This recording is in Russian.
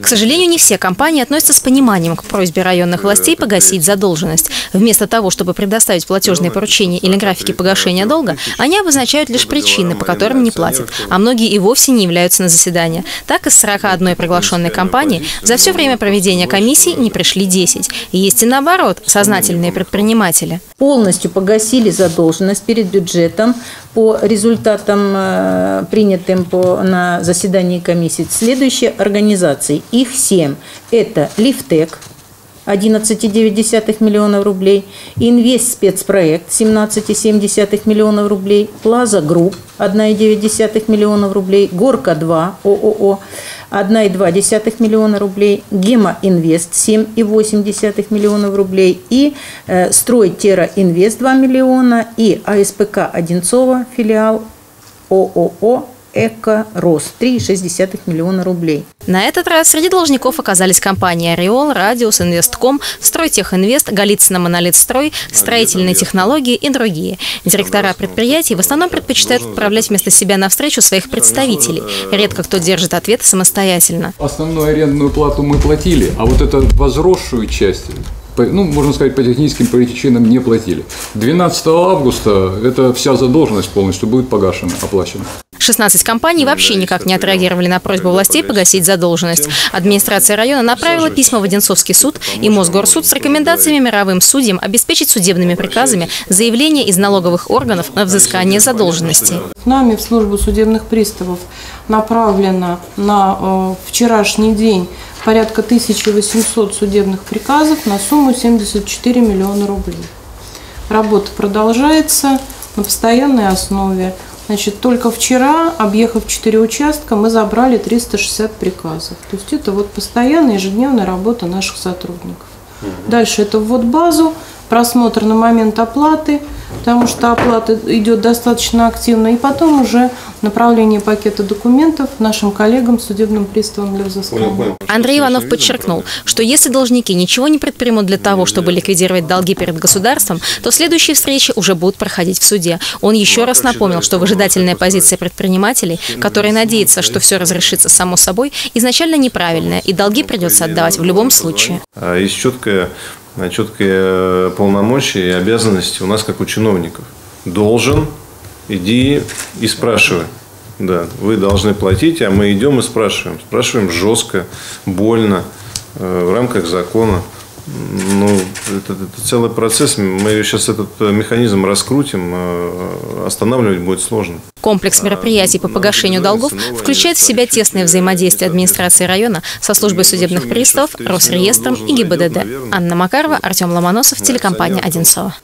К сожалению, не все компании относятся с пониманием к просьбе районных властей погасить задолженность. Вместо того, чтобы предоставить платежные поручения или графики погашения долга, они обозначают лишь причины, по которым не платят, а многие и вовсе не являются на заседание. Так, из 41 приглашенной компании за все время проведения комиссии не пришли 10. И есть и наоборот, сознательные предприниматели. Полностью погасили задолженность перед бюджетом по результатам, э, принятым по, на заседании комиссии. Следующие организации, их семь. Это Лифтек, 11,9 миллионов рублей, Инвест спецпроект 17,7 миллионов рублей, Плаза Групп 1,9 миллионов рублей, Горка 2 ООО 1,2 миллиона рублей, Гема Инвест 7,8 миллионов рублей и э, Стройтера Инвест 2 миллиона и АСПК Одинцова филиал ООО Эко Рос 3,6 миллиона рублей. На этот раз среди должников оказались компании Ореол, Радиус, Инвестком, Стройтехинвест, Голицыно Монолитстрой, Строительные технологии и другие. Директора предприятий в основном предпочитают отправлять вместо себя на встречу своих представителей. Редко кто держит ответы самостоятельно. Основную арендную плату мы платили, а вот эту возросшую часть ну, можно сказать, по техническим причинам не платили. 12 августа эта вся задолженность полностью будет погашена, оплачена. 16 компаний вообще никак не отреагировали на просьбу властей погасить задолженность. Администрация района направила письма в Одинцовский суд и Мосгорсуд с рекомендациями мировым судьям обеспечить судебными приказами заявление из налоговых органов на взыскание задолженности. Нами в службу судебных приставов направлено на э, вчерашний день порядка 1800 судебных приказов на сумму 74 миллиона рублей. Работа продолжается на постоянной основе. Значит, только вчера, объехав 4 участка, мы забрали 360 приказов. То есть это вот постоянная ежедневная работа наших сотрудников. Дальше это ввод базу, просмотр на момент оплаты, потому что оплата идет достаточно активно, и потом уже направление пакета документов нашим коллегам, судебным приставам для взыскания. Андрей Иванов подчеркнул, что если должники ничего не предпримут для того, чтобы ликвидировать долги перед государством, то следующие встречи уже будут проходить в суде. Он еще раз напомнил, что выжидательная позиция предпринимателей, которые надеются, что все разрешится само собой, изначально неправильная, и долги придется отдавать в любом случае. А есть четкая четкие полномочия и обязанности у нас, как у чиновников. Должен, иди и спрашивай. Да, вы должны платить, а мы идем и спрашиваем. Спрашиваем жестко, больно, э, в рамках закона. Ну, это, это целый процесс. Мы сейчас этот э, механизм раскрутим, э, останавливать будет сложно. Комплекс мероприятий по погашению долгов включает в себя тесное взаимодействие администрации района со службой судебных приставов, Росреестром и ГИБДД. Анна Макарова, Артем Ломоносов, телекомпания «Одинцова».